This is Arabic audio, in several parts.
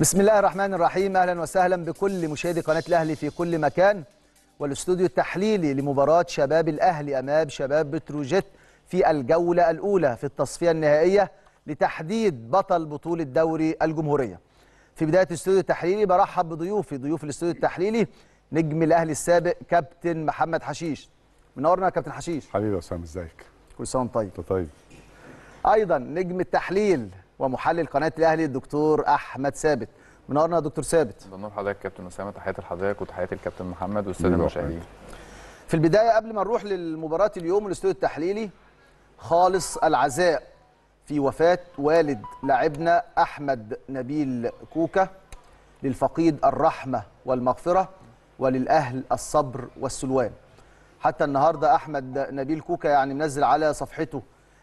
بسم الله الرحمن الرحيم أهلا وسهلا بكل مشاهدي قناة الأهلي في كل مكان والاستوديو التحليلي لمباراة شباب الأهلي أمام شباب بتروجيت في الجولة الأولى في التصفية النهائية لتحديد بطل بطولة دوري الجمهورية. في بداية الاستوديو التحليلي برحب بضيوفي ضيوف الاستوديو التحليلي نجم الأهلي السابق كابتن محمد حشيش. منورنا يا كابتن حشيش. حبيبي يا اسامه إزيك؟ كل سنة وأنت طيب. طيب أيضا نجم التحليل ومحلل قناة الأهلي الدكتور أحمد ثابت. منورنا يا دكتور ثابت. بنور حضرتك كابتن أسامة تحياتي لحضرتك وتحياتي للكابتن محمد والسادة يا المشاهدين. في البداية قبل ما نروح للمباراة اليوم والاستوديو التحليلي خالص العزاء في وفاة والد لاعبنا أحمد نبيل كوكا للفقيد الرحمة والمغفرة وللأهل الصبر والسلوان. حتى النهارده أحمد نبيل كوكا يعني منزل على صفحته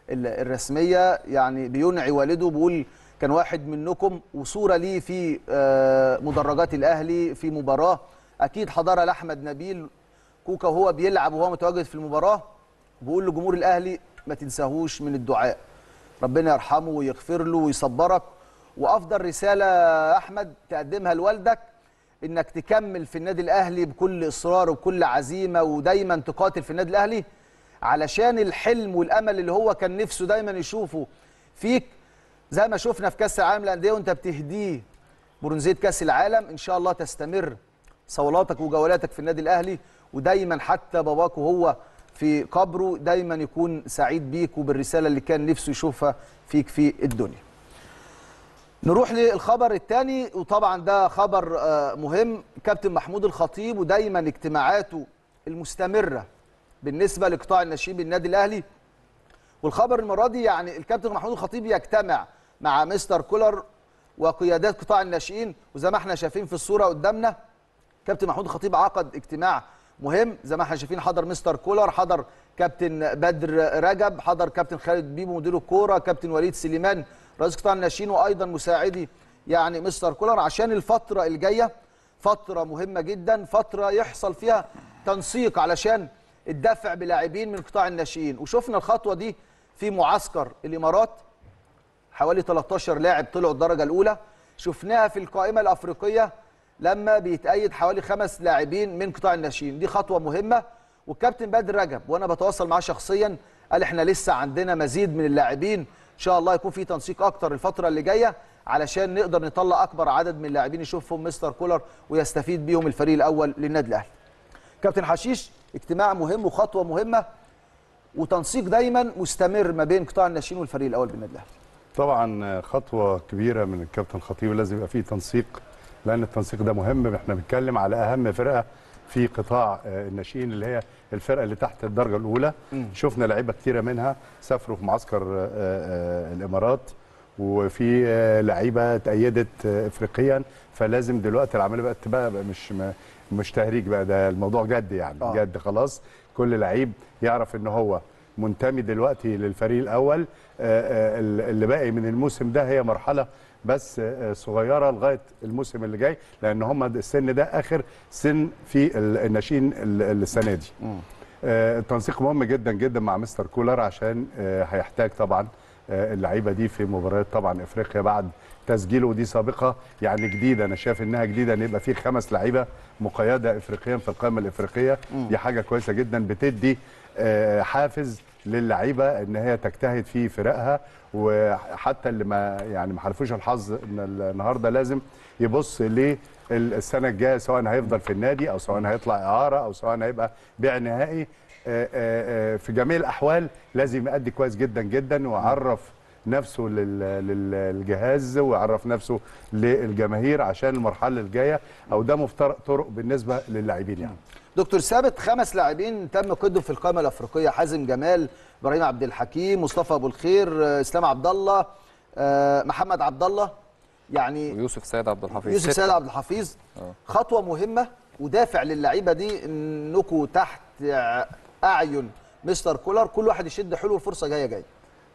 ال- الرسمية يعني بينعي والده بيقول كان واحد منكم وصورة ليه في آه، مدرجات الأهلي في مباراة. أكيد حضرها لأحمد نبيل. كوكا وهو بيلعب وهو متواجد في المباراة. بيقول لجمهور الأهلي ما تنساهوش من الدعاء. ربنا يرحمه ويغفر له ويصبرك. وأفضل رسالة أحمد تقدمها لوالدك إنك تكمل في النادي الأهلي بكل إصرار وبكل عزيمة ودايما تقاتل في النادي الأهلي علشان الحلم والأمل اللي هو كان نفسه دايما يشوفه فيك زي ما شفنا في كأس العالم للأندية وانت بتهديه برونزيه كأس العالم إن شاء الله تستمر صولاتك وجولاتك في النادي الأهلي ودايما حتى باباك وهو في قبره دايما يكون سعيد بيك وبالرسالة اللي كان نفسه يشوفها فيك في الدنيا. نروح للخبر الثاني وطبعا ده خبر آه، مهم كابتن محمود الخطيب ودايما اجتماعاته المستمرة بالنسبة لقطاع الناشئين بالنادي الأهلي والخبر المرة دي يعني الكابتن محمود الخطيب يجتمع مع مستر كولر وقيادات قطاع الناشئين. وزي ما إحنا شايفين في الصورة قدامنا كابتن محمود الخطيب عقد اجتماع مهم. زي ما إحنا شايفين حضر مستر كولر حضر كابتن بدر رجب حضر كابتن خالد بيبو مدير الكورة كابتن وليد سليمان رئيس قطاع الناشئين وأيضا مساعدي يعني مستر كولر. عشان الفترة الجاية فترة مهمة جدا فترة يحصل فيها تنسيق علشان الدفع بلاعبين من قطاع الناشئين. وشفنا الخطوة دي في معسكر الإمارات. حوالي 13 لاعب طلعوا الدرجة الأولى. شفناها في القائمة الأفريقية لما بيتأيد حوالي خمس لاعبين من قطاع الناشئين. دي خطوة مهمة. والكابتن بدر رجب وأنا بتواصل معاه شخصيا قال إحنا لسه عندنا مزيد من اللاعبين. إن شاء الله يكون في تنسيق أكتر الفترة اللي جاية علشان نقدر نطلع أكبر عدد من اللاعبين يشوفهم مستر كولر ويستفيد بيهم الفريق الأول للنادي الأهلي. كابتن حشيش اجتماع مهم وخطوة مهمة وتنسيق دايما مستمر ما بين قطاع الناشئين والفريق الأول بالنادي الأهلي. طبعا خطوة كبيرة من الكابتن خطيب لازم يبقى فيه تنسيق لأن التنسيق ده مهم. إحنا بنتكلم على أهم فرقة في قطاع آه، الناشئين اللي هي الفرقة اللي تحت الدرجة الأولى. شفنا لعيبة كتيرة منها سافروا في معسكر آه، آه، الإمارات وفي لعيبة تأيدت افريقيا. فلازم دلوقتي العملية بقت تبقى بقى مش م- مش تهريج بقى ده الموضوع جد يعني. آه. جد خلاص. كل لعيب يعرف إن هو منتمي دلوقتي للفريق الأول. آه، آه، اللي باقي من الموسم ده هي مرحلة بس آه، صغيرة لغاية الموسم اللي جاي لأن هم السن ده آخر سن في ال- الناشئين ال- السنة دي. التنسيق مهم جدا جدا مع مستر كولر عشان هيحتاج طبعا اللعيبة دي في مباريات طبعا إفريقيا بعد تسجيله ودي سابقة. يعني جديدة أنا شايف إنها جديدة إن يبقى في خمس لعيبة مقيده افريقيا في القائمة الإفريقية. دي حاجة كويسة جدا بتدي حافز للعيبة إن هي تجتهد في فرقها وحتى اللي ما يعني ما حالفوش الحظ إن النهارده لازم يبص للسنه الجاية سواء هيفضل في النادي أو سواء هيطلع إعارة أو سواء هيبقى بيع نهائي. آه، آه، آه، في جميع الأحوال لازم يأدي كويس جدا جدا ويعرف نفسه لل- لل- للجهاز ويعرف نفسه للجماهير عشان المرحلة الجاية. أو ده مفترق طرق بالنسبة للاعبين يعني. دكتور ثابت خمس لاعبين تم قيدهم في القائمة الأفريقية. حازم جمال إبراهيم عبد الحكيم مصطفى أبو الخير آه، إسلام عبد الله آه، محمد عبد الله يعني ويوسف سيد عبد الحفيظ. يوسف. سيد عبد الحفيظ. خطوة مهمة ودافع للعيبة دي انكم تحت أعين مستر كولر. كل واحد يشد حلو الفرصة جاية جاية.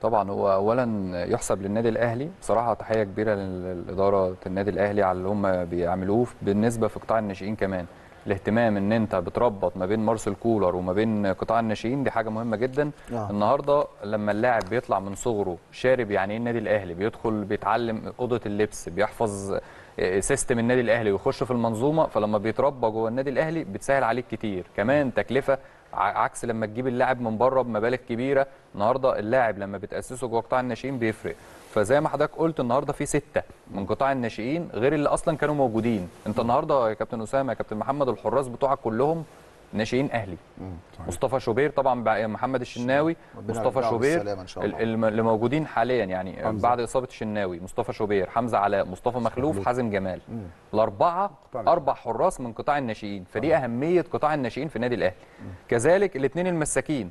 طبعا هو اولا يحسب للنادي الأهلي. بصراحة تحية كبيرة للإدارة النادي الأهلي على اللي هم بيعملوه بالنسبة في قطاع الناشئين كمان. الاهتمام إن أنت بتربط ما بين مارسيل كولر وما بين قطاع الناشئين دي حاجة مهمة جدا. آه. النهارده لما اللاعب بيطلع من صغره شارب يعني إيه النادي الأهلي؟ بيدخل بيتعلم أوضة اللبس بيحفظ آه، سيستم النادي الأهلي ويخش في المنظومة فلما بيتربى جوه النادي الأهلي بتسهل عليك كتير. كمان تكلفة عكس لما تجيب اللاعب من بره بمبالغ كبيرة. النهارده اللاعب لما بتأسسه جوه قطاع الناشئين بيفرق. فزي ما حضرتك قلت النهارده في ستة من قطاع الناشئين غير اللي أصلا كانوا موجودين. أنت النهارده يا كابتن أسامة يا كابتن محمد الحراس بتوعك كلهم ناشئين أهلي. مصطفى شوبير طبعا محمد الشناوي مصطفى شوبير اللي موجودين حاليا يعني حمزة. بعد إصابة الشناوي مصطفى شوبير حمزة علاء مصطفى مخلوف حازم جمال. الأربعة قطاع أربع حراس من قطاع الناشئين. فدي أهمية قطاع الناشئين في النادي الأهلي. كذلك الاثنين المساكين.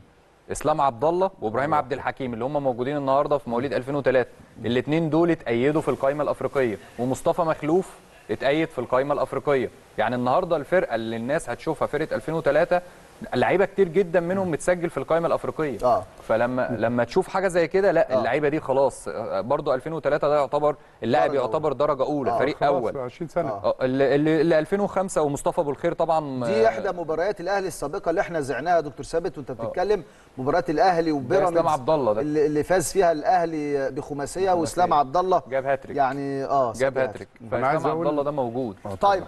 اسلام عبد الله. وابراهيم عبد الحكيم اللي هم موجودين النهارده في مواليد 2003 الاثنين دول اتأيدوا في القائمه الأفريقية ومصطفى مخلوف اتأيد في القائمه الأفريقية. يعني النهارده الفرقة اللي الناس هتشوفها فرقة 2003 لعيبة كتير جدا منهم متسجل في القائمه الأفريقية. آه. فلما لما تشوف حاجة زي كده لا اللعيبة دي خلاص آه، برضو 2003 ده يعتبر اللاعب يعتبر درجة أولى آه، فريق خلاص أول. 20 سنة. آه. آه، اللي, اللي اللي 2005 ومصطفى أبو الخير طبعا دي آه، إحدى مباريات الأهلي السابقة اللي إحنا زعناها يا دكتور ثابت وأنت بتتكلم مباراه الأهلي وبيراميدز إسلام عبد الله ده. اللي, اللي فاز فيها الأهلي بخماسية وإسلام عبد الله جاب هاتريك. يعني آه جاب هاتريك. فإسلام عبد الله ده موجود. طيب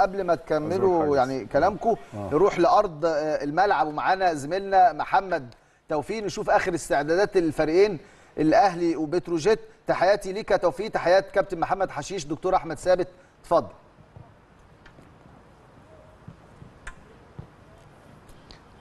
قبل ما تكملوا يعني كلامكم نروح لأرض آه، الملعب ومعانا زميلنا محمد توفيق. نشوف آخر استعدادات الفريقين الأهلي وبتروجيت. تحياتي ليك يا توفيق. تحيات كابتن محمد حشيش. دكتور أحمد ثابت اتفضل.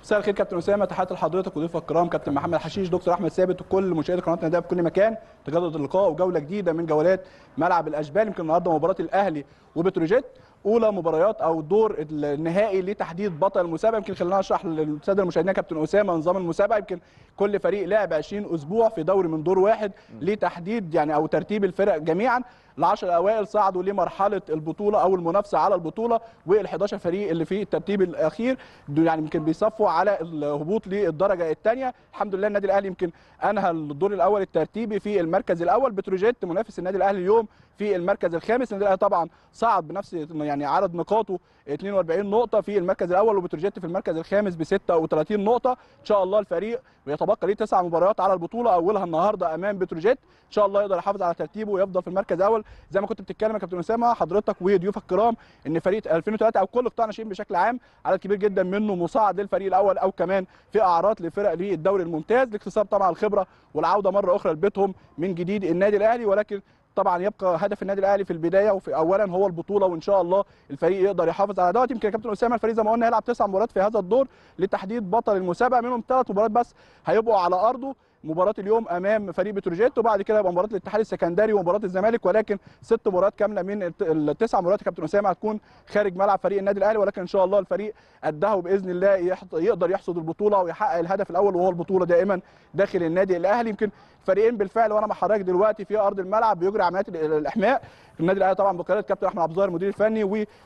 مساء الخير كابتن أسامة. تحياتي لحضرتك وضيوفك الكرام كابتن محمد حشيش دكتور أحمد ثابت وكل مشاهدي قناه النداء في كل مكان. تجدد اللقاء وجولة جديدة من جولات ملعب الأشبال. يمكن النهارده مباراة الأهلي وبتروجيت. اولى مباريات أو الدور النهائي لتحديد بطل المسابقة. يمكن خلينا اشرح للسادة المشاهدين كابتن أسامة نظام المسابقة. يمكن كل فريق لعب 20 أسبوع في دوري من دور واحد لتحديد يعني أو ترتيب الفرق جميعا. العشر الأوائل صعدوا لمرحلة البطولة أو المنافسة على البطولة وال11 فريق اللي في الترتيب الأخير. يعني يمكن بيصفوا على الهبوط للدرجة الثانية الحمد لله النادي الأهلي يمكن أنهى الدور الأول الترتيبي في المركز الأول. بتروجيت منافس النادي الأهلي اليوم في المركز الخامس. النادي الاهلي طبعا صعد بنفس يعني عدد نقاطه 42 نقطة في المركز الأول وبتروجيت في المركز الخامس ب 36 نقطة. إن شاء الله الفريق بيتبقى ليه تسع مباريات على البطولة أولها النهارده أمام بتروجيت. إن شاء الله يقدر يحافظ على ترتيبه ويفضل في المركز الأول. زي ما كنت بتتكلم يا كابتن أسامة حضرتك وضيوفك الكرام إن فريق 2003 أو كل قطاع ناشئين بشكل عام عدد كبير جدا منه مصعد للفريق الأول أو كمان في أعراض لفرق للدوري الممتاز. لاكتساب طبعا الخبرة والعودة مرة أخرى لبيتهم من جديد النادي الأهلي. ولكن طبعا يبقى هدف النادي الأهلي في البداية وفي اولا هو البطولة وإن شاء الله الفريق يقدر يحافظ على دوت. يمكن كابتن أسامة الفريق زي ما قلنا هيلعب تسع مباريات في هذا الدور لتحديد بطل المسابقة. منهم ثلاث مباريات بس هيبقوا على أرضه. مباراة اليوم أمام فريق بتروجيت وبعد كده يبقى مباراة الاتحاد السكندري ومباراة الزمالك ولكن ست مباريات كاملة من الت- التسع مباريات يا كابتن اسامه هتكون خارج ملعب فريق النادي الأهلي ولكن إن شاء الله الفريق قدها وباذن الله يقدر يحصد البطولة ويحقق الهدف الأول وهو البطولة دائما داخل النادي الأهلي. يمكن فريقين بالفعل وأنا مع دلوقتي في أرض الملعب بيجري عمليات ال- الإحماء. النادي الأهلي طبعا بقيادة كابتن أحمد عبد الظاهر المدير الفني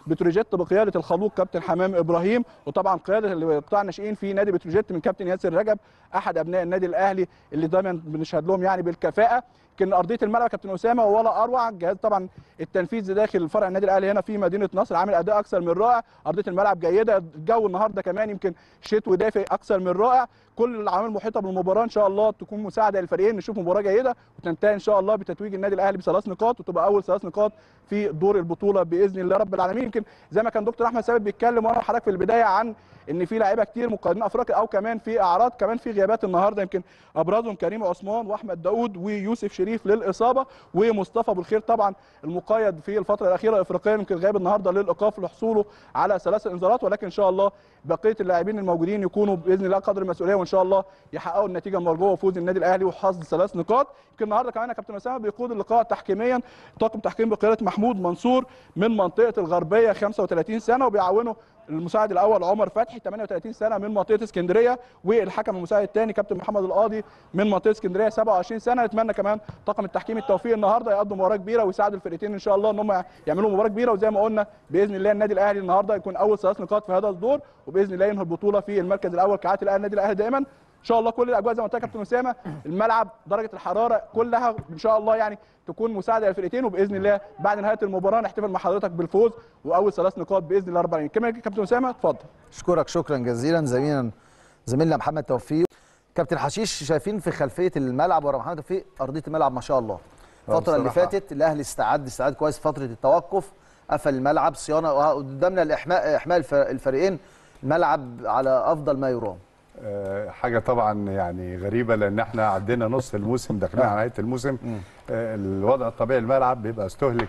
وبتروجيت بقيادة الخلوق كابتن حمام إبراهيم وطبعا قيادة قطاع الناشئين في نادي بتروجيت من كابتن ياسر رجب أحد أبناء النادي الأهلي. اللي دايما بنشهد لهم يعني بالكفاءة يمكن أرضية الملعب كابتن أسامة ولا أروع. الجهاز طبعا التنفيذي داخل فرع النادي الأهلي هنا في مدينة نصر عامل أداء أكثر من رائع. أرضية الملعب جيدة الجو النهارده كمان يمكن شتوي دافئ أكثر من رائع. كل العوامل المحيطه بالمباراة إن شاء الله تكون مساعدة للفريقين نشوف مباراة جيدة وتنتهي إن شاء الله بتتويج النادي الأهلي بثلاث نقاط وتبقى أول ثلاث نقاط في دور البطولة بإذن الله. رب العالمين يمكن زي ما كان دكتور أحمد ثابت بيتكلم وأنا حضرتك في البداية عن إن في لعيبه كتير مقيدين أفريقيا أو كمان في أعراض كمان في غيابات النهارده. يمكن أبرزهم كريم عثمان وأحمد داوود ويوسف شريف للإصابة ومصطفى أبو الخير طبعا المقيد في الفترة الأخيرة افريقيا يمكن غايب النهارده للإيقاف لحصوله على ثلاث إنذارات ولكن إن شاء الله بقية اللاعبين الموجودين يكونوا بإذن الله قدر المسؤولية وإن شاء الله يحققوا النتيجة المرجوه وفوز النادي الأهلي وحصد ثلاث نقاط. يمكن النهارده كمان يا كابتن اسامه بيقود اللقاء تحكيميا طاقم تحكيم بقيادة محمود منصور من منطقة الغربية 35 سنة وبيعاونه المساعد الأول عمر فتحي 38 سنة من منطقة اسكندرية والحكم المساعد الثاني كابتن محمد القاضي من منطقة اسكندرية 27 سنة. نتمنى كمان طاقم التحكيم التوفيق النهارده يقدم مباراة كبيرة ويساعدوا الفرقتين إن شاء الله إن هم يعملوا مباراة كبيرة. وزي ما قلنا بإذن الله النادي الأهلي النهارده يكون أول ثلاث نقاط في هذا الدور وبإذن الله ينهي البطولة في المركز الأول كعادة الأهلي النادي الأهلي دائما إن شاء الله كل الأجواء زي ما قلت لك يا كابتن أسامة الملعب درجة الحرارة كلها إن شاء الله يعني تكون مساعدة للفرقتين وبإذن الله بعد نهاية المباراة نحتفل مع حضرتك بالفوز وأول ثلاث نقاط بإذن الله رب العالمين. كابتن أسامة اتفضل. أشكرك شكرا جزيلا زميلنا زميلنا محمد توفيق. كابتن حشيش شايفين في خلفية الملعب ورا محمد توفيق أرضية الملعب ما شاء الله. الفترة اللي. فاتت الأهلي استعد استعد كويس فترة التوقف قفل الملعب صيانة وقدامنا الاحماء إحماء الف- الفريقين الملعب على أفضل ما يرام. آه، حاجة طبعا يعني غريبة لأن إحنا عدينا نص الموسم داخلين على نهاية الموسم. آه، الوضع الطبيعي الملعب بيبقى استهلك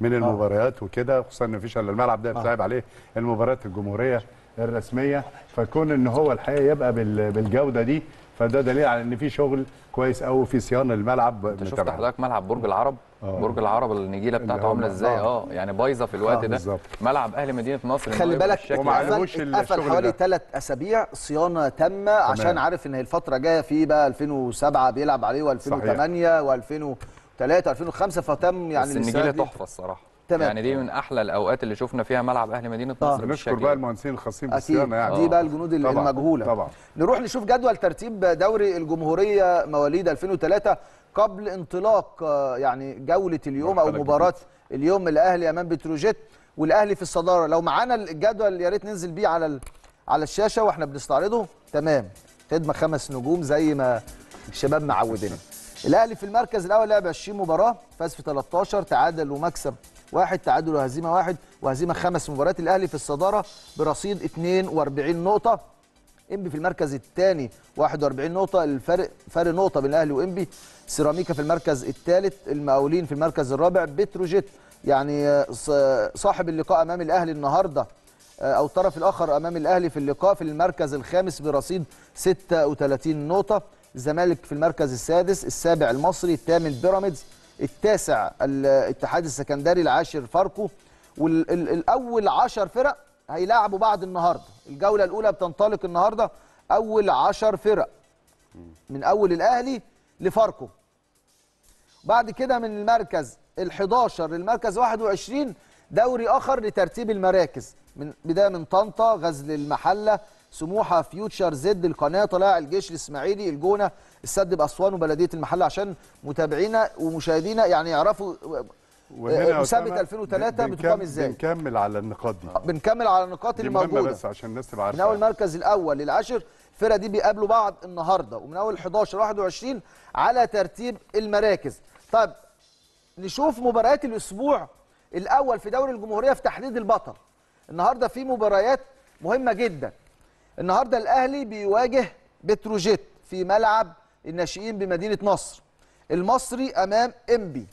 من المباريات وكده خصوصا إن مفيش إلا الملعب ده بتلعب عليه المباريات الجمهورية الرسمية. فكون إن هو الحقيقة يبقى بال- بالجودة دي فده دليل على إن في شغل كويس قوي في صيانة الملعب أنت شفت. حضرتك ملعب برج العرب؟ آه. برج العرب النجيله اللي بتاعته عاملة إزاي آه. آه يعني بايظة في الوقت آه، ده بالظبط. ملعب أهلي مدينة نصر خلي بالك اتقفل الشغل حوالي. ثلاث أسابيع صيانة تامة عشان عارف إن الفترة جاية في بقى 2007 بيلعب عليه و2008 و2003 و2005 فتم يعني بس النجيلة. تحفة الصراحة تمام. يعني دي من أحلى الأوقات اللي شفنا فيها ملعب أهلي مدينة آه. نصر بنشكر بالشكل بقى ده. المهندسين الخاصين بالصيانة يعني دي بقى الجنود طبعاً، المجهولة طبعا نروح نشوف جدول ترتيب دوري الجمهورية مواليد 2003 قبل انطلاق آه، يعني جولة اليوم أو مباراة اليوم الاهلي أمام بتروجيت والأهلي في الصدارة. لو معانا الجدول يا ريت ننزل بيه على على الشاشة وإحنا بنستعرضه. تمام. خدمة خمس نجوم زي ما الشباب معودنا الأهلي في المركز الأول لعب 20 مباراة فاز في 13 تعادل ومكسب واحد تعادل وهزيمة واحد وهزيمة خمس مباريات. الأهلي في الصدارة برصيد 42 نقطة. إنبي في المركز الثاني 41 نقطة. الفرق فرق نقطة بين الأهلي وإنبي. سيراميكا في المركز الثالث المقاولين في المركز الرابع بتروجيت. يعني آه، ص- صاحب اللقاء أمام الأهلي النهارده آه، أو الطرف الآخر أمام الأهلي في اللقاء في المركز الخامس برصيد 36 نقطة. الزمالك في المركز السادس السابع المصري الثامن بيراميدز التاسع الاتحاد السكندري العاشر فاركو. والاول 10 فرق هيلاعبوا بعض النهارده. الجولة الأولى بتنطلق النهارده أول 10 فرق. من أول الأهلي لفاركو. بعد كده من المركز ال11 للمركز 21 دوري آخر لترتيب المراكز. من بداية من طنطا غزل المحلة سموحة فيوتشر زد القناة طلائع الجيش الإسماعيلي الجونة السد بأسوان وبلدية المحلة عشان متابعينا ومشاهدينا يعني يعرفوا وهنا مسابقة أسامة 2003 بن- بتقام إزاي؟ بنكمل على النقاط دي. بنكمل على النقاط اللي موجوده بس عشان الناس تبقى من أول عارفة. المركز الأول للعاشر الفرقه دي بيقابلوا بعض النهارده ومن أول 11 21 على ترتيب المراكز. طيب نشوف مباريات الأسبوع الأول في دوري الجمهورية في تحديد البطل. النهارده في مباريات مهمة جدا. النهارده الأهلي بيواجه بتروجيت في ملعب الناشئين بمدينة نصر. المصري أمام إنبي.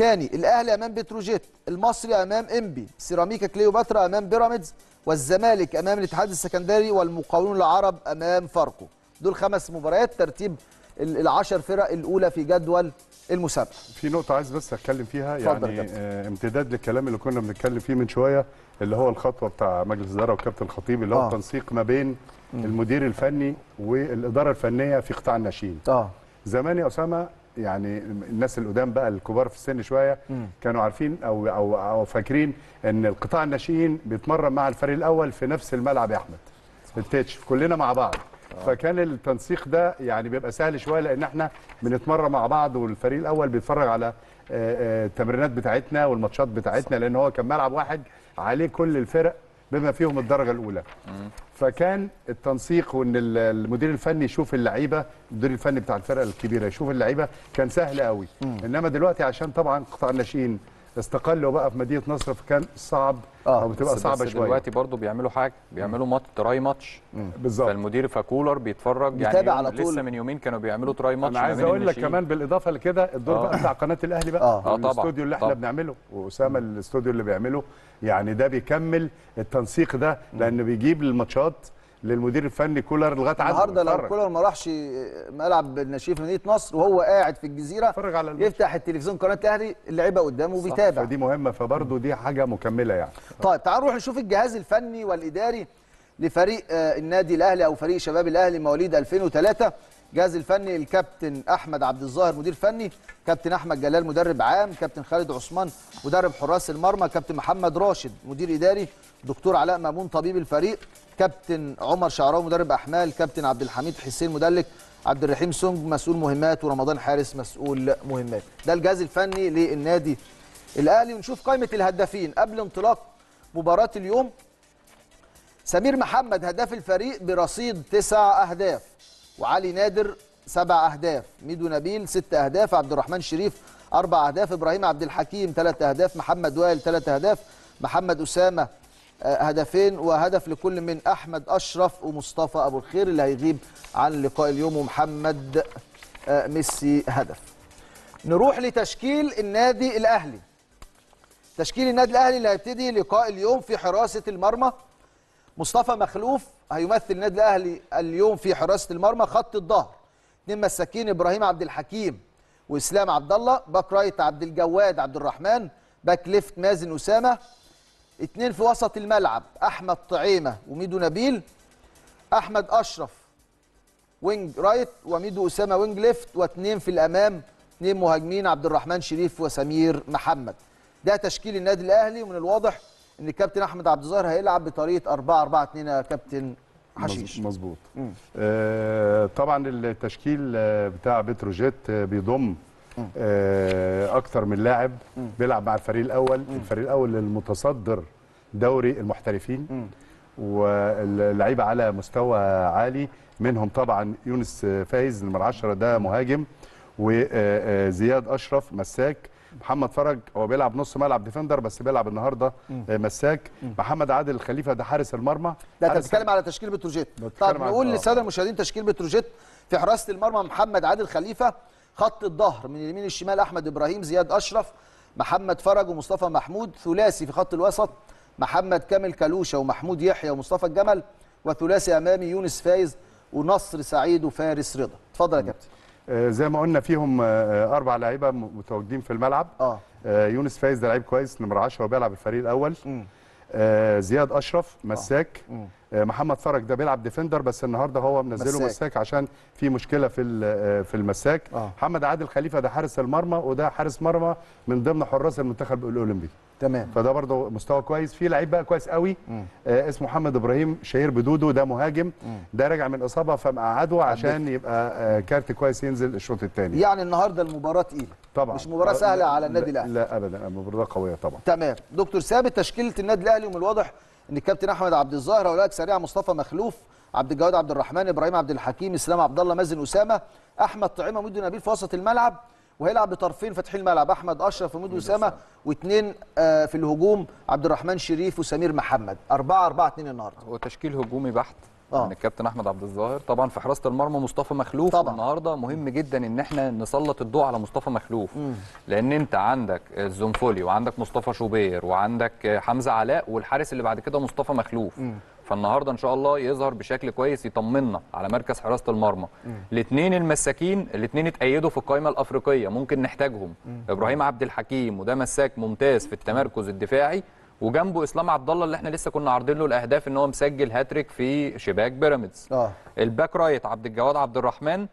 تاني الأهلي أمام بتروجيت المصري أمام إنبي سيراميكا كليوباترا أمام بيراميدز والزمالك أمام الاتحاد السكندري والمقاولون العرب أمام فاركو دول خمس مباريات ترتيب ال- العشر فرق الأولى في جدول المسابقة في نقطة عايز بس أتكلم فيها يعني. آه امتداد للكلام اللي كنا بنتكلم فيه من شوية اللي هو الخطوة بتاع مجلس الإدارة والكابتن الخطيب اللي هو آه. التنسيق ما بين المدير الفني والإدارة الفنية في قطاع الناشئين. آه زمان يا أسامة يعني الناس القدام بقى الكبار في السن شوية كانوا عارفين أو أو أو فاكرين إن القطاع الناشئين بيتمرن مع الفريق الأول في نفس الملعب يا أحمد. في التتش كلنا مع بعض. فكان التنسيق ده يعني بيبقى سهل شوية لأن إحنا بنتمرن مع بعض والفريق الأول بيتفرج على آه، آه، التمرينات بتاعتنا والماتشات بتاعتنا لأن هو كان ملعب واحد عليه كل الفرق بما فيهم الدرجة الأولى فكان التنسيق وإن ال- المدير الفني يشوف اللعيبة المدير الفني بتاع الفرقة الكبيرة يشوف اللعيبة كان سهل قوي. إنما دلوقتي عشان طبعا قطاع الناشئين استقلوا بقى في مدينة نصر فكان صعب أو بتبقى بس- صعبة بس شوية دلوقتي برضو بيعملوا حاجة بيعملوا ماتش try match بالظبط فالمدير فكولر بيتفرج يعني على طول. لسه من يومين كانوا بيعملوا try match أنا عايز أقول لك. كمان بالإضافة لكده الدور آه. بقى بتاع قناة الأهلي بقى آه. آه الاستوديو اللي إحنا طبعاً. بنعمله وأسامة الاستوديو اللي بيعمله يعني ده بيكمل التنسيق ده لأن بيجيب الماتشات للمدير الفني كولر لغاية عنده النهارده لو. كولر ما راحش ملعب الناشئين في مدينه نصر وهو قاعد في الجزيرة على. يفتح التلفزيون قناة الأهلي اللعيبة قدامه وبيتابع فدي مهمة فبرضه دي حاجة مكملة يعني طيب تعالوا نروح نشوف الجهاز الفني والإداري لفريق آه، النادي الأهلي أو فريق شباب الأهلي مواليد 2003 الجهاز الفني الكابتن أحمد عبد الظاهر مدير فني كابتن أحمد جلال مدرب عام كابتن خالد عثمان مدرب حراس المرمى كابتن محمد راشد مدير إداري دكتور علاء مامون طبيب الفريق كابتن عمر شعراوي مدرب أحمال كابتن عبد الحميد حسين مدلك عبد الرحيم سونج مسؤول مهمات ورمضان حارس مسؤول مهمات. ده الجهاز الفني للنادي الأهلي. ونشوف قائمة الهدافين. قبل انطلاق مباراة اليوم سمير محمد هداف الفريق برصيد تسع أهداف وعلي نادر سبع أهداف ميدو نبيل ست أهداف عبد الرحمن شريف أربع أهداف إبراهيم عبد الحكيم ثلاث أهداف محمد وائل ثلاث أهداف محمد أسامة هدفين وهدف لكل من أحمد أشرف ومصطفى أبو الخير اللي هيغيب عن لقاء اليوم ومحمد آه، ميسي هدف. نروح لتشكيل النادي الأهلي. تشكيل النادي الأهلي اللي هيبتدي لقاء اليوم في حراسة المرمى. مصطفى مخلوف هيمثل النادي الأهلي اليوم في حراسة المرمى خط الظهر. اثنين مساكين إبراهيم عبد الحكيم وإسلام عبد الله back right عبد الجواد عبد الرحمن back left مازن أسامة اثنين في وسط الملعب أحمد طعيمة وميدو نبيل أحمد أشرف wing right وميدو أسامة wing left واثنين في الأمام اثنين مهاجمين عبد الرحمن شريف وسمير محمد. ده تشكيل النادي الأهلي ومن الواضح إن الكابتن أحمد عبد الظاهر هيلعب بطريقة 4 4 2 يا كابتن حشيش. مظ- مظبوط آه طبعا التشكيل آه، بتاع بتروجيت آه، بيضم أكتر من لاعب بيلعب مع الفريق الأول. الفريق الأول المتصدر دوري المحترفين. واللعيبة على مستوى عالي. منهم طبعا يونس آه، فايز نمر 10 ده مهاجم. وزياد أشرف مساك. محمد فرج هو بيلعب نص ملعب defender بس بيلعب النهارده آه، مساك. محمد عادل الخليفة ده حارس المرمى. ده أنت بتتكلم على تشكيل بتروجيت. طب نقول آه. للساده المشاهدين تشكيل بتروجيت في حراسة المرمى محمد عادل خليفة. خط الظهر من اليمين للشمال أحمد إبراهيم زياد أشرف محمد فرج ومصطفى محمود ثلاثي في خط الوسط محمد كامل كلوشه ومحمود يحيى ومصطفى الجمل وثلاثي أمامي يونس فايز ونصر سعيد وفارس رضا. اتفضل يا كابتن. آه، زي ما قلنا فيهم آه، أربع لعيبة م- متواجدين في الملعب. آه. آه، يونس فايز ده لعيب كويس نمرة 10 وبيلعب الفريق الأول. آه، زياد أشرف مساك. آه، محمد فرج ده بيلعب defender بس النهارده هو منزله مساك. مساك, عشان في مشكلة في آه، في المساك. آه. محمد عادل خليفة ده حارس المرمى وده حارس مرمى من ضمن حراس المنتخب الأولمبي. تمام. فده برضه مستوى كويس. في لعيب بقى كويس قوي آه اسمه محمد إبراهيم شهير بدودو. ده مهاجم ده راجع من إصابة فمقعده عشان يبقى آه كارت كويس ينزل الشوط الثاني يعني النهارده المباراة تقيلة. طبعا. مش مباراة آه، سهلة لا- على النادي لا- الأهلي. لا ابدا. مباراه قوية طبعا. تمام. دكتور ثابت تشكيلة النادي الأهلي ومن الواضح إن الكابتن أحمد عبد الظاهر لك سريع مصطفى مخلوف عبد الجواد عبد الرحمن إبراهيم عبد الحكيم إسلام عبد الله مازن أسامة أحمد طعيمة مدو نبيل في وسط الملعب. وهيلعب بطرفين فاتحين الملعب أحمد أشرف ومدو اسامه واثنين آه في الهجوم عبد الرحمن شريف وسمير محمد. 4 4 2 النهارده. هو تشكيل هجومي بحت آه. من الكابتن أحمد عبد الظاهر. طبعا في حراسة المرمى مصطفى مخلوف طبعاً. النهارده. مهم جدا إن إحنا نسلط الضوء على مصطفى مخلوف. لأن إنت عندك الزنفولي وعندك مصطفى شوبير وعندك حمزة علاء والحارس اللي بعد كده مصطفى مخلوف. فالنهارده إن شاء الله يظهر بشكل كويس يطمنا على مركز حراسة المرمى. الاثنين المساكين الاثنين اتقيدوا في القائمة الأفريقية ممكن نحتاجهم. إبراهيم عبد الحكيم وده مساك ممتاز في التمركز الدفاعي وجنبه إسلام عبد الله اللي إحنا لسه كنا عارضين له الأهداف إن هو مسجل هاتريك في شباك بيراميدز. آه. ال back right عبد الجواد عبد الرحمن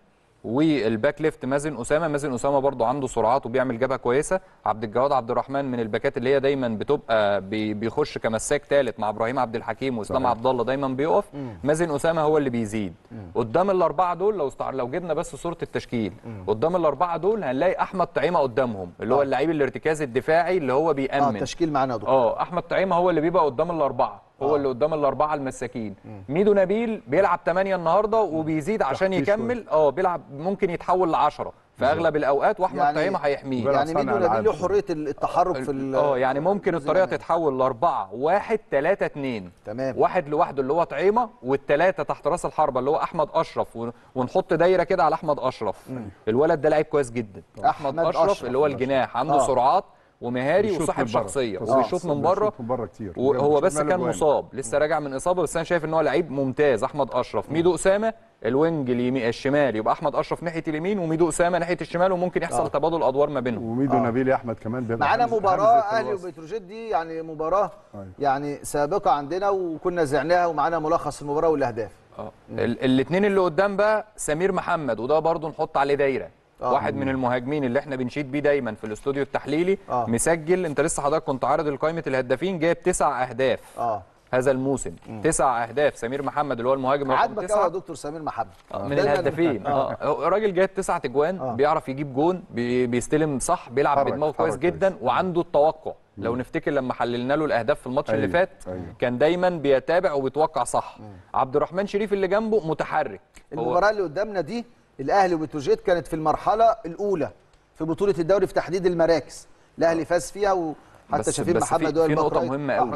وال back left مازن أسامة. مازن أسامة برضو عنده سرعات وبيعمل جبهه كويسة. عبد الجواد عبد الرحمن من الباكات اللي هي دايما بتبقى بي- بيخش كمساك ثالث مع إبراهيم عبد الحكيم وإسلام. عبد الله دايما بيقف. مازن أسامة هو اللي بيزيد. قدام الأربعة دول لو استع... لو جبنا بس صورة التشكيل. قدام الأربعة دول هنلاقي أحمد طعيمة قدامهم اللي هو آه. اللعيب الارتكاز الدفاعي اللي هو آه بيأمن تشكيل معانا يا دكتور. آه أحمد طعيمة هو اللي بيبقى قدام الأربعة. هو آه. اللي قدام الأربعة المساكين. ميدو نبيل بيلعب 8 النهارده وبيزيد عشان يكمل. آه بيلعب ممكن يتحول ل 10 في أغلب الأوقات وأحمد يعني- طعيمه هيحميه. يعني ميدو نبيل. له حريه التحرك في ال- آه يعني ممكن الطريقة. تتحول لأربعة. واحد ثلاثة اثنين تمام. واحد لوحده اللي هو طعيمة والثلاثه تحت رأس الحربة اللي هو أحمد أشرف. ون- ونحط دايرة كده على أحمد أشرف. الولد ده لعيب كويس جدا. أحمد أحمد أشرف, أشرف. اللي هو الجناح. عنده آه. سرعات ومهاري وصاحب. شخصية آه. وبيشوط من بره بيشوط من بره كتير وهو بس كان. مصاب لسه راجع من إصابة بس أنا شايف إن هو لعيب ممتاز أحمد أشرف ميدو أسامة ال wing اليمين الشمال يبقى أحمد أشرف ناحية اليمين وميدو أسامة ناحية الشمال وممكن يحصل آه. تبادل أدوار ما بينهم وميدو آه. نبيل يا أحمد كمان بيبقى معانا مباراة أهلي. وبتروجيت دي يعني مباراة أيوة. يعني سابقة عندنا وكنا زعناها ومعانا ملخص المباراة والأهداف آه الاثنين اللي قدام بقى سمير محمد وده برضو نحط عليه دايرة آه. واحد من المهاجمين اللي إحنا بنشيد بيه دايما في الاستوديو التحليلي. آه. مسجل. انت لسه حضرتك كنت عارض قائمه الهدافين جايب تسع أهداف آه. هذا الموسم. تسع أهداف. سمير محمد اللي هو المهاجم رقم عاجبك قوي يا دكتور سمير محمد. آه، من دايماً- الهدافين. آه. هو راجل جايب تسعة اجوان آه. بيعرف يجيب جون بي بيستلم صح بيلعب بدماغه كويس جدا. وعنده التوقع. لو نفتكر لما حللنا له الأهداف في الماتش اللي أيوة، فات أيوة. كان دايما بيتابع وبيتوقع صح. عبد الرحمن شريف اللي جنبه متحرك. المباراة اللي قدامنا دي الأهلي وبتروجيت كانت في المرحلة الأولى في بطولة الدوري في تحديد المراكز. الأهلي فاز فيها وحتى بس شفيق بس محمد في, وائل في نقطة بكراي مهمة قوي.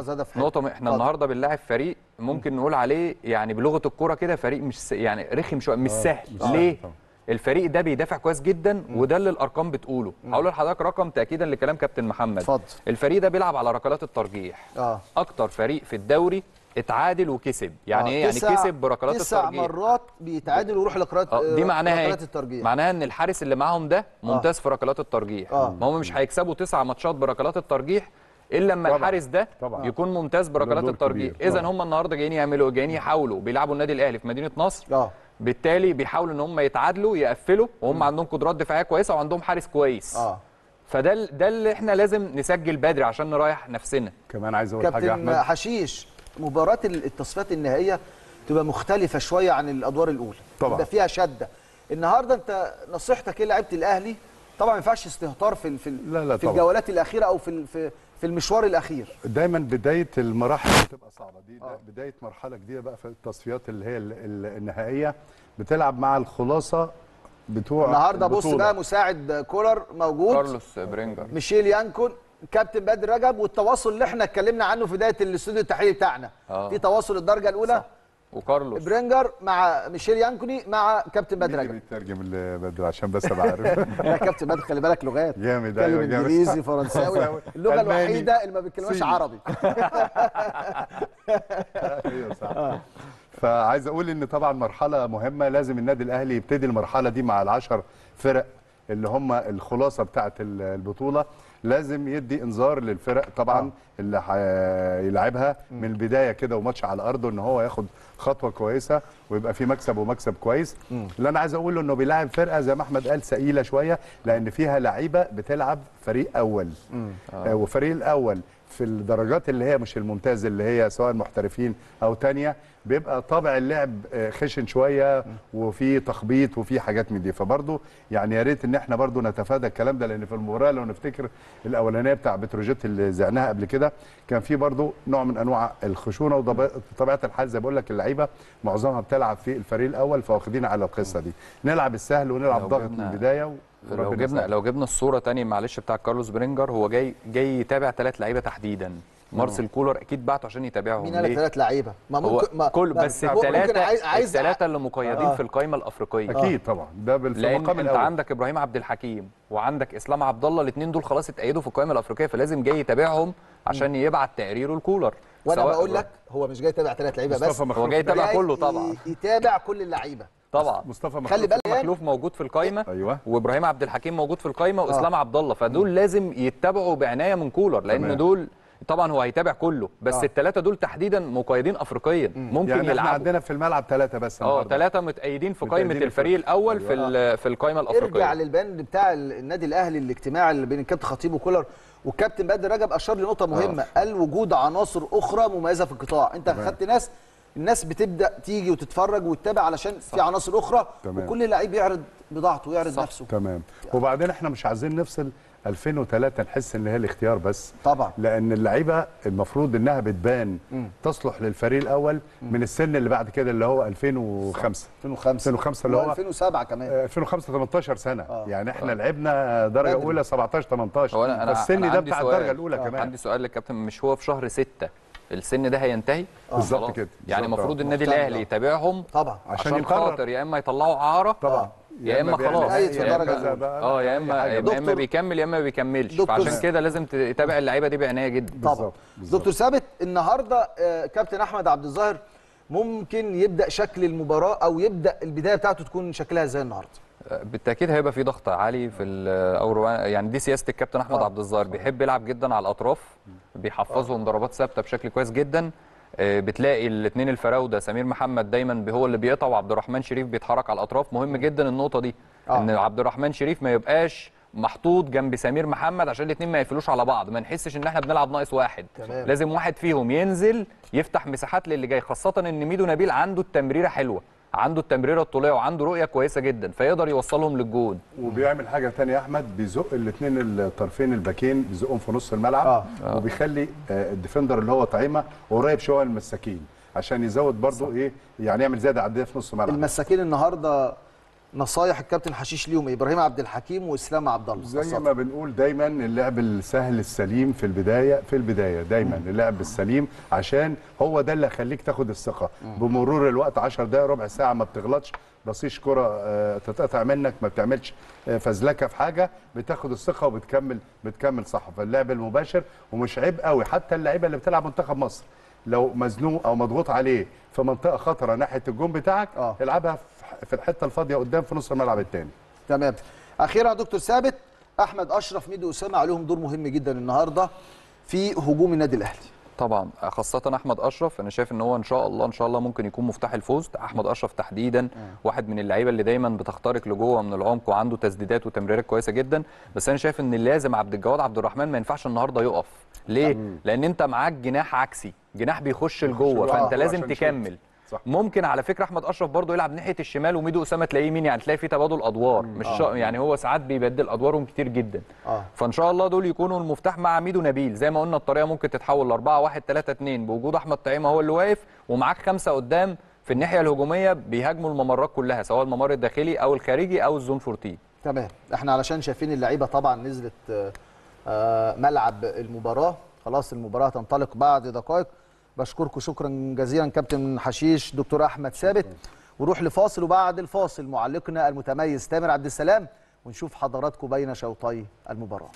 م... إحنا. النهارده بنلاعب فريق ممكن نقول عليه يعني بلغة الكورة كده فريق مش س... يعني رخم شوية مش سهل. مش سهل ليه؟ طبعا. الفريق ده بيدافع كويس جدا وده اللي الأرقام بتقوله. هقول لحضرتك رقم تاكيدا لكلام كابتن محمد. اتفضل. الفريق ده بيلعب على ركلات الترجيح. آه. أكتر فريق في الدوري اتعادل وكسب. يعني آه، إيه؟ يعني تسع- كسب بركلات تسع الترجيح. مرات بيتعادل ويروح لقرات آه دي معناها إيه؟ ركلات الترجيح. معناها إن الحارس اللي معاهم ده ممتاز في ركلات الترجيح. آه. ما هم مش هيكسبوا تسع ماتشات بركلات الترجيح إلا لما. الحارس ده طبعاً. يكون ممتاز بركلات الترجيح. اذا. هم النهارده جايين يعملوا إيه؟ جايين يحاولوا. بيلعبوا النادي الأهلي في مدينة نصر. آه. بالتالي بيحاولوا إن هم يتعادلوا يقفلوا. وهم عندهم قدرات دفاعية كويسة وعندهم حارس كويس. آه. فده ده اللي إحنا لازم نسجل بدري عشان نريح نفسنا. كمان عايز أقول حاجة يا كابتن أحمد. حشيش مباراة التصفيات النهائية تبقى مختلفة شوية عن الأدوار الأولى. طبعاً. يبقى فيها شدة. النهاردة أنت نصيحتك إيه لعيبة الأهلي؟ طبعا ما ينفعش استهتار في ال- في, ال- لا لا في طبعاً. الجولات الأخيرة أو في في في المشوار الأخير. دايما بداية المراحل بتبقى صعبة. دي ده بداية مرحلة جديده بقى في التصفيات اللي هي ال- ال- النهائية. بتلعب مع الخلاصة بتوع النهارده بص. بقى مساعد كولر موجود. كارلوس برينجر. ميشيل يانكون. كابتن بدر رجب والتواصل اللي إحنا اتكلمنا عنه في بداية الاستوديو التحليلي بتاعنا. آه. في تواصل الدرجة الأولى وكارلوس. برينجر مع ميشيل يانكوني مع كابتن بدر رجب. بيترجم اللي بدر عشان بس أبقى عارف. لا كابتن بدر خلي بالك لغات. جامد، أيوة، جامد. إنجليزي فرنساوي. فرنساوي، اللغة الوحيدة اللي ما بيتكلمش صيني. عربي. أيوه صح. فعايز أقول إن طبعا مرحلة مهمة لازم النادي الأهلي يبتدي المرحلة دي مع العشر فرق اللي هم الخلاصة بتاعه ال- البطولة. لازم يدي انذار للفرق طبعا اللي هيلعبها من البداية كده وماتش على ارضه ان هو ياخد خطوة كويسة ويبقى في مكسب ومكسب كويس. اللي أنا عايز أقوله إنه بيلاعب فرقة زي ما أحمد قال ثقيلة شوية لأن فيها لعيبة بتلعب فريق أول. آه. وفريق الأول في الدرجات اللي هي مش الممتاز اللي هي سواء محترفين أو تانية بيبقى طابع اللعب آه، خشن شوية وفي تخبيط وفي حاجات من دي. فبرضه يعني يا ريت إن إحنا برضه نتفادى الكلام ده لأن في المباراة لو نفتكر الأولانية بتاع بتروجيت اللي زعناها قبل كده كان في برضه نوع من أنواع الخشونة وطبيعة الحال زي بقول لك اللعيبة معظمها بتلعب في الفريق الأول فواخدين على القصة دي. نلعب السهل ونلعب لو ضغط من البداية لو وربنا جبنا. لو جبنا الصورة تاني معلش بتاع كارلوس برينجر هو جاي جاي يتابع ثلاث لعيبة تحديدا. مارسيل كولر أكيد بعته عشان يتابعهم. مين قال؟ ثلاث لعيبة؟ ما ممكن ما كل بس الثلاثه الثلاثه اللي مقيدين آه. في القائمه الأفريقية. أكيد طبعا. ده بال- في لأن المقام أنت عندك إبراهيم عبد الحكيم وعندك إسلام عبد الله الاثنين دول خلاص اتأيدوا في القائمه الأفريقية فلازم جاي يتابعهم عشان يبعت تقريره لكولر. وأنا بقول لك هو مش جاي يتابع ثلاث لعيبة بس هو جاي. يتابع كله طبعا. يتابع كل اللعيبة. طبعا. مصطفى مخلوف. خلي بالك. مخلوف موجود في القائمه أيوه. وإبراهيم عبد الحكيم موجود في القائمه وإسلام عبد الله. فدول لازم يتبعوا بعناية من كولر لأن تمام. دول طبعا هو هيتابع كله بس آه. الثلاثه دول تحديدا مقيدين افريقيا. ممكن يعني إحنا يلعبوا. عندنا في الملعب ثلاثة بس آه. ثلاثة متأيدين في قائمة الفريق الفريق. الأول في ال- في القائمة ارجع الأفريقية. للبند بتاع النادي الأهلي الاجتماع اللي بين الكابتن خطيب وكولر والكابتن بدر رجب أشار لنقطه مهمة. قال وجود عناصر أخرى مميزة في القطاع. أنت خدت ناس الناس بتبدأ تيجي وتتفرج وتتابع علشان في عناصر أخرى تمام. وكل لعيب يعرض بضاعته ويعرض صح. نفسه. تمام. وبعدين إحنا مش عايزين نفصل 2003 نحس إن هي الاختيار بس طبعا لأن اللعيبة المفروض إنها بتبان تصلح للفريق الأول من السن اللي بعد كده اللي هو 2005 2005 2005 اللي هو 2007 كمان آه، 2005 18 سنة آه. يعني إحنا لعبنا درجة بدري. أولى 17 18 هو أنا أنا فالسن أنا ده عندي بتاع سؤال. الدرجة الأولى آه. كمان عندي سؤال للكابتن مش هو في شهر ستة السن ده هينتهي بالظبط خلاص. كده. يعني بالظبط. المفروض النادي. الأهلي يتابعهم طبعا عشان عشان. خاطر يا إما يطلعوا أعارة طبعا يا إما خلاص آه يا إما. يا إما بيكمل يا إما ما بيكملش فعشان كده لازم تتابع اللعيبة دي بعناية جدا. طبعا. دكتور ثابت النهارده آه، كابتن أحمد عبد الظاهر ممكن يبدأ شكل المباراة أو يبدأ البداية بتاعته تكون شكلها إزاي النهارده؟ بالتأكيد هيبقى في ضغط عالي في ال- أو يعني دي سياسة الكابتن أحمد آه. عبد الظاهر. بيحب يلعب جدا على الأطراف بيحفظهم ضربات ثابتة بشكل كويس جدا. آه، بتلاقي الاثنين الفراوده سمير محمد دايما هو اللي بيقطع وعبد الرحمن شريف بيتحرك على الأطراف. مهم جدا النقطة دي آه. إن عبد الرحمن شريف ما يبقاش محطوط جنب سمير محمد عشان الاثنين ما يقفلوش على بعض. ما نحسش إن إحنا بنلعب ناقص واحد. تمام. لازم واحد فيهم ينزل يفتح مساحات للي جاي خاصة إن ميدو نبيل عنده التمريرة حلوة. عنده التمريرة الطولية وعنده رؤية كويسة جدا فيقدر يوصلهم للجون. وبيعمل حاجة ثانية يا أحمد بيزق الاثنين الطرفين الباكين بيزقهم في نص الملعب آه. وبيخلي آه، ال defender اللي هو طعيمة قريب شوية من المساكين عشان يزود برضو إيه يعني يعمل زيادة عدديه في نص الملعب. المساكين النهارده نصايح الكابتن حشيش ليهم إيه؟ إبراهيم عبد الحكيم وإسلام عبد الله. زي. ما بنقول دايما اللعب السهل السليم في البداية في البداية دايما اللعب السليم عشان هو ده اللي هيخليك تاخد الثقة. بمرور الوقت 10 دقائق ربع ساعة ما بتغلطش بصيش كرة آه، تتقطع منك ما بتعملش آه، فزلكة في حاجة بتاخد الثقة وبتكمل بتكمل صح فاللعب المباشر ومش عيب قوي. حتى اللعيبة اللي بتلعب منتخب مصر لو مزنوق أو مضغوط عليه في منطقة خطرة ناحية الجون بتاعك آه. العبها في- الحتة الفاضية قدام في نص الملعب الثاني تمام. أخيرا يا دكتور ثابت أحمد أشرف ميدو اسامه عليهم دور مهم جدا النهارده في هجوم النادي الأهلي. طبعا خاصة أحمد أشرف أنا شايف إن هو إن شاء الله إن شاء الله ممكن يكون مفتاح الفوز أحمد أشرف تحديدا. واحد من اللعيبة اللي دايما بتخترق لجوه من العمق وعنده تسديدات وتمريرات كويسة جدا. بس أنا شايف إن لازم عبد الجواد عبد الرحمن ما ينفعش النهاردة يقف. ليه؟ لأن أنت معاك جناح عكسي. جناح بيخش لجوه لجوه. فأنت لازم. تكمل. صح. ممكن على فكرة أحمد أشرف برضه يلعب ناحية الشمال وميدو أسامة تلاقيه يمين يعني؟ تلاقي في تبادل أدوار. مش شا... يعني هو ساعات بيبدل أدوارهم كتير جدا. آه. فإن شاء الله دول يكونوا المفتاح مع ميدو نبيل. زي ما قلنا الطريقة ممكن تتحول ل 4 1 3 2 بوجود أحمد طعيمة هو اللي واقف ومعاك خمسة قدام في الناحية الهجومية بيهاجموا الممرات كلها سواء الممر الداخلي أو الخارجي أو الزون 14 تمام. إحنا علشان شايفين اللعيبة طبعا نزلت آه، آه، ملعب المباراة. خلاص المباراة تنطلق بعد دقائق. بشكركم شكرا جزيلا كابتن حشيش دكتور أحمد ثابت. وروح لفاصل وبعد الفاصل معلقنا المتميز تامر عبد السلام ونشوف حضراتكم بين شوطي المباراة.